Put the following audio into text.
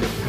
Don't